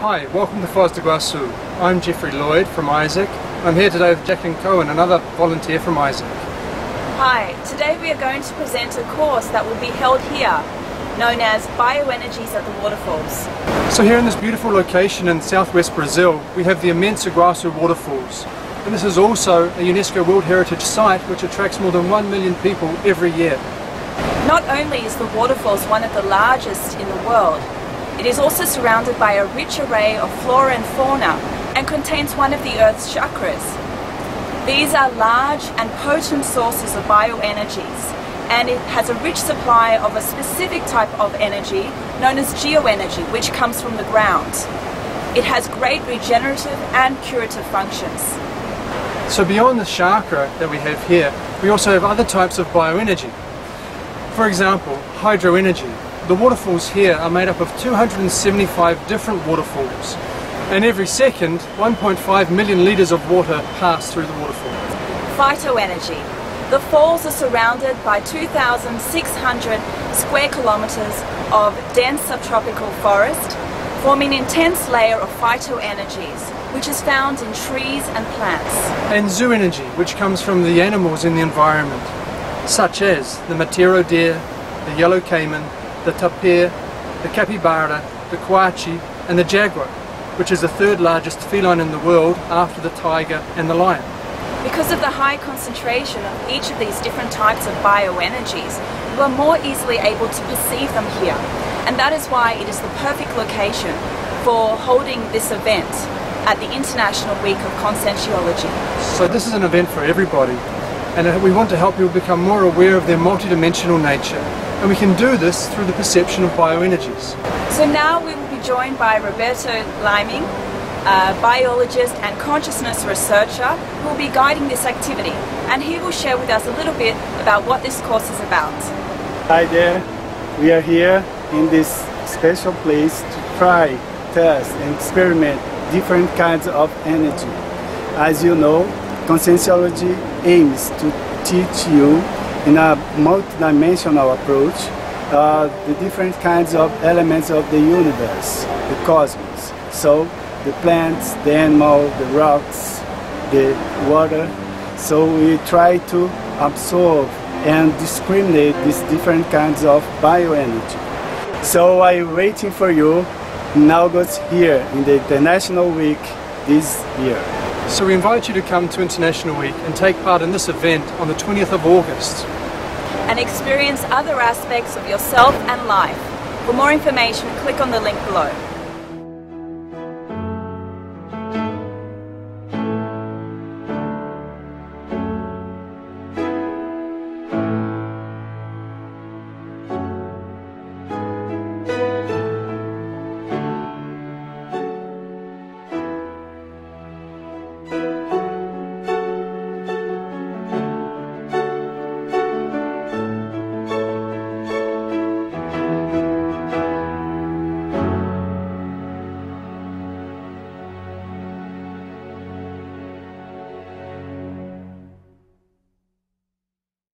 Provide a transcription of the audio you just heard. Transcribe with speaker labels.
Speaker 1: Hi, welcome to Foz do Iguaçu. I'm Jeffrey Lloyd from ISIC. I'm here today with Jacqueline Cohen, another volunteer from ISIC.
Speaker 2: Hi, today we are going to present a course that will be held here, known as Bioenergies at the Waterfalls.
Speaker 1: So here in this beautiful location in southwest Brazil, we have the immense Iguaçu waterfalls. And this is also a UNESCO World Heritage Site which attracts more than 1 million people every year.
Speaker 2: Not only is the waterfalls one of the largest in the world, it is also surrounded by a rich array of flora and fauna and contains one of the Earth's chakras. These are large and potent sources of bioenergies and it has a rich supply of a specific type of energy known as geoenergy which comes from the ground. It has great regenerative and curative functions.
Speaker 1: So beyond the chakra that we have here, we also have other types of bioenergy. For example, hydroenergy, the waterfalls here are made up of 275 different waterfalls and every second 1.5 million litres of water pass through the waterfall.
Speaker 2: Phytoenergy. The falls are surrounded by 2,600 square kilometres of dense subtropical forest, forming an intense layer of phytoenergies, which is found in trees and plants.
Speaker 1: And zooenergy, which comes from the animals in the environment, such as the Matero deer, the yellow caiman, the tapir, the capybara, the coati and the jaguar, which is the third largest feline in the world after the tiger and the lion.
Speaker 2: Because of the high concentration of each of these different types of bioenergies, you are more easily able to perceive them here. And that is why it is the perfect location for holding this event at the International Week of Conscientiology.
Speaker 1: So this is an event for everybody and uh, we want to help people become more aware of their multidimensional nature and we can do this through the perception of bioenergies.
Speaker 2: So now we will be joined by Roberto Leiming, a biologist and consciousness researcher who will be guiding this activity and he will share with us a little bit about what this course is about.
Speaker 3: Hi there, we are here in this special place to try, test and experiment different kinds of energy. As you know, Conscientiology aims to teach you in a multidimensional approach uh, the different kinds of elements of the universe, the cosmos. So the plants, the animal, the rocks, the water. So we try to absorb and discriminate these different kinds of bioenergy. So I'm waiting for you in August here in the International Week this year.
Speaker 1: So we invite you to come to International Week and take part in this event on the 20th of August.
Speaker 2: And experience other aspects of yourself and life. For more information, click on the link below.